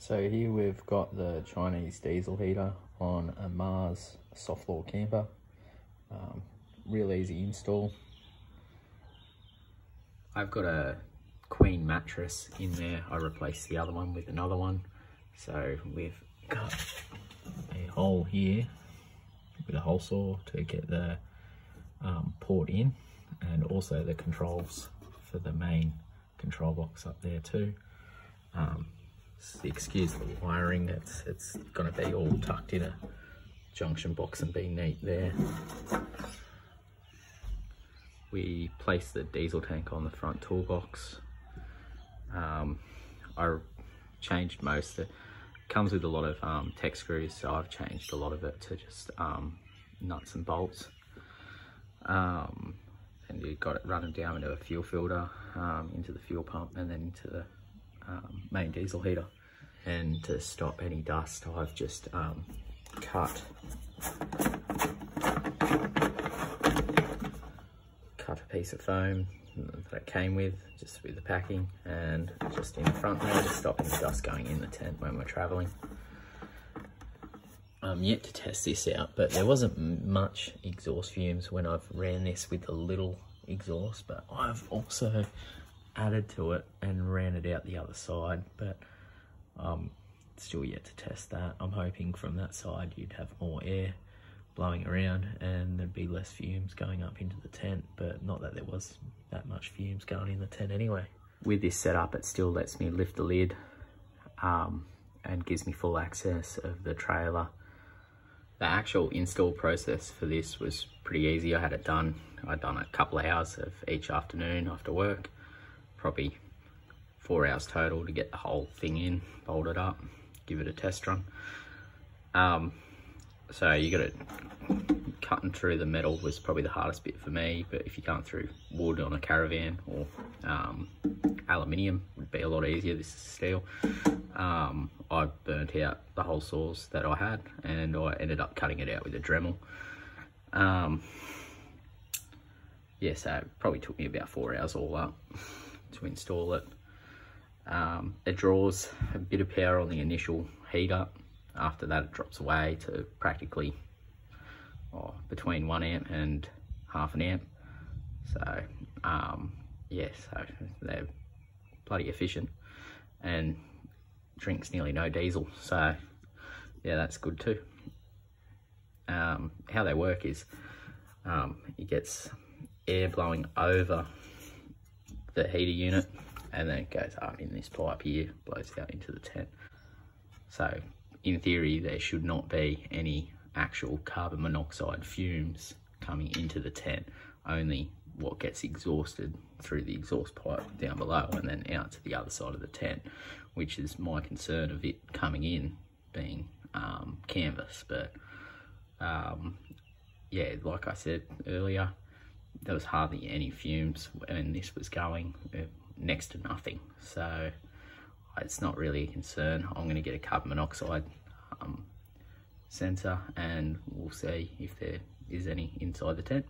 So here we've got the Chinese diesel heater on a Mars soft floor camper. Um, real easy install. I've got a queen mattress in there. I replaced the other one with another one. So we've got a hole here with a hole saw to get the um, port in and also the controls for the main control box up there too. Um, excuse the wiring, it's, it's going to be all tucked in a junction box and be neat there. We placed the diesel tank on the front toolbox. Um, I changed most it. Comes with a lot of um, Tek screws, so I've changed a lot of it to just um, nuts and bolts. Um, and you got it running down into a fuel filter, um, into the fuel pump, and then into the um, main diesel heater. And to stop any dust, I've just um, cut cut a piece of foam that it came with, just with the packing, and just in the front there, to stop the dust going in the tent when we're traveling. I'm yet to test this out, but there wasn't much exhaust fumes when I've ran this with the little exhaust, but I've also added to it and ran it out the other side, but um, still yet to test that. I'm hoping from that side you'd have more air blowing around and there'd be less fumes going up into the tent, but not that there was that much fumes going in the tent anyway. With this setup, it still lets me lift the lid um, and gives me full access of the trailer the actual install process for this was pretty easy. I had it done. I'd done a couple of hours of each afternoon after work, probably four hours total to get the hole thing in, bolted up, give it a test run. Um, so you got to cutting through the metal was probably the hardest bit for me, but if you cut through wood on a caravan or um, aluminium would be a lot easier. This is steel. Um, I burnt out the whole saws that I had and I ended up cutting it out with a Dremel. Um, yeah, so it probably took me about four hours all up to install it. Um, it draws a bit of power on the initial heat up. After that, it drops away to practically oh, between one amp and half an amp. So, um, yeah, so they're bloody efficient and drinks nearly no diesel. So, yeah, that's good too. Um, how they work is um, it gets air blowing over the heater unit and then it goes up in this pipe here, blows out into the tent. So in theory, there should not be any actual carbon monoxide fumes coming into the tent, only what gets exhausted through the exhaust pipe down below and then out to the other side of the tent, which is my concern of it coming in being um, canvas. But um, yeah, like I said earlier, there was hardly any fumes when this was going, uh, next to nothing. So it's not really a concern. I'm going to get a carbon monoxide um, sensor and we'll see if there is any inside the tent.